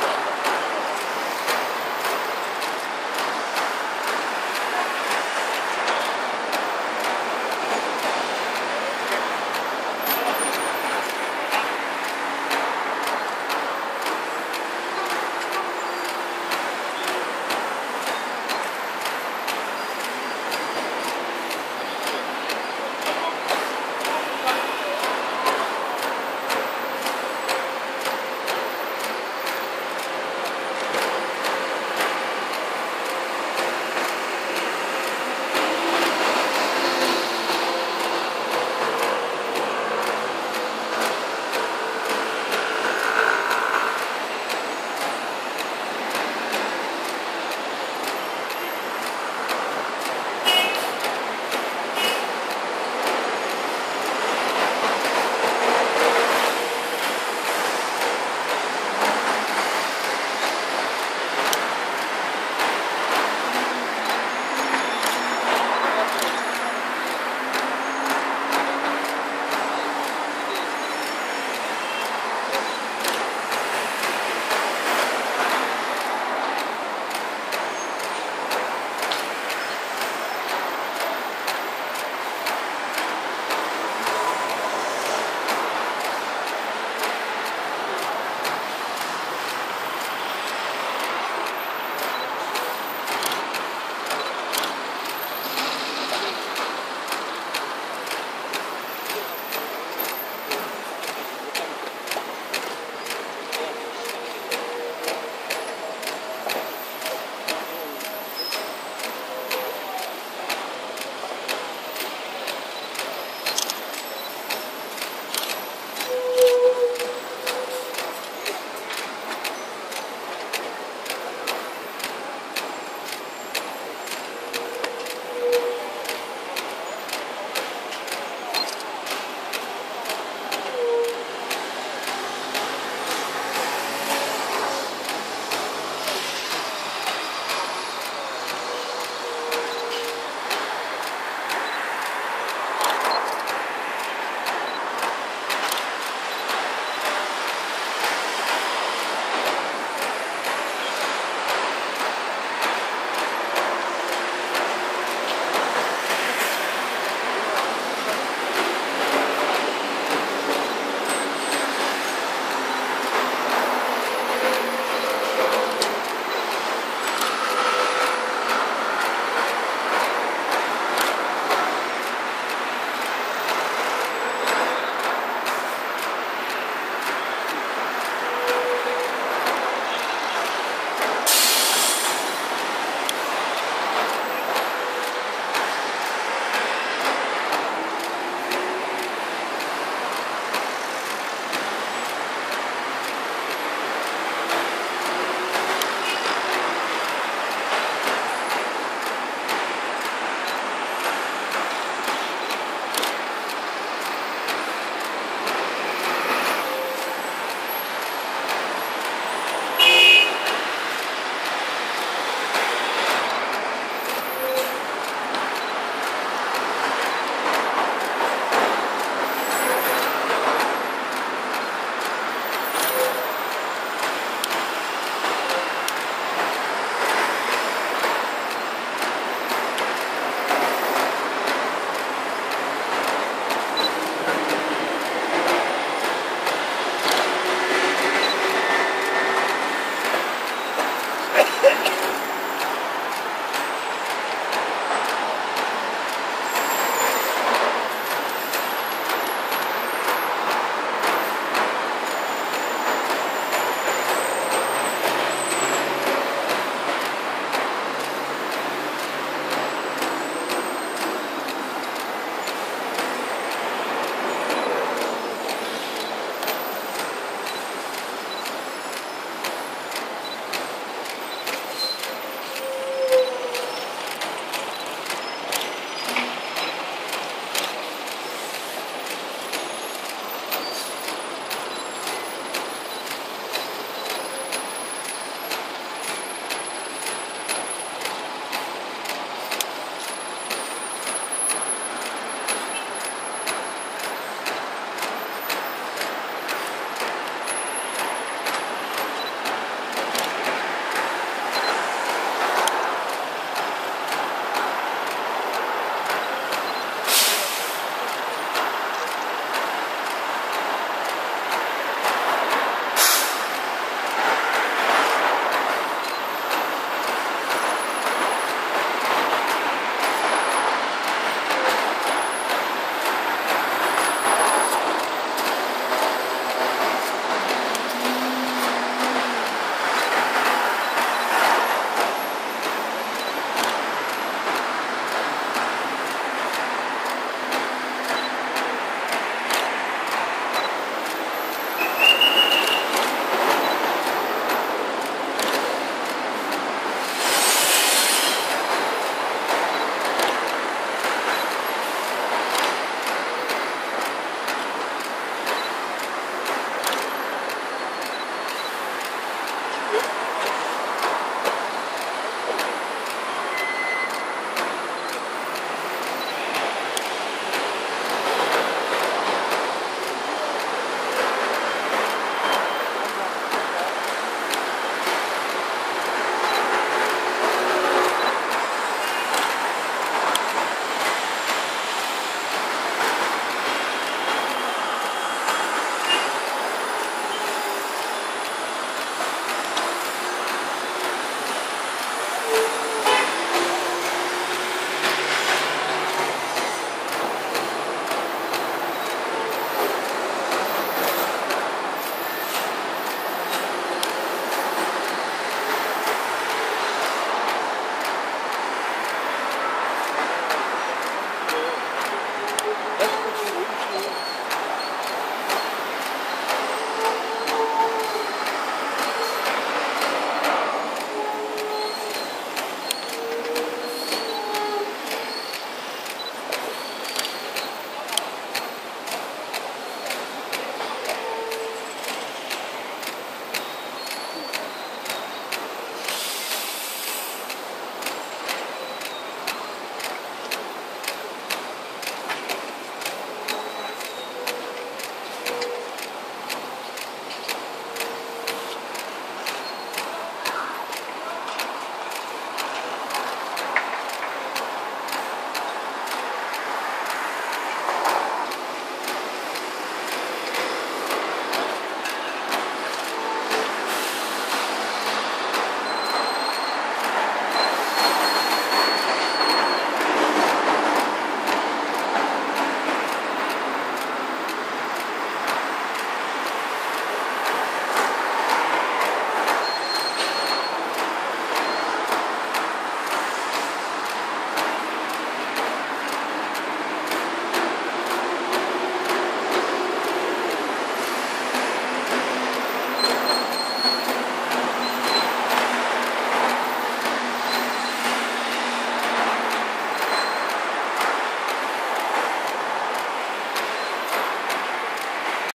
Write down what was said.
no, no.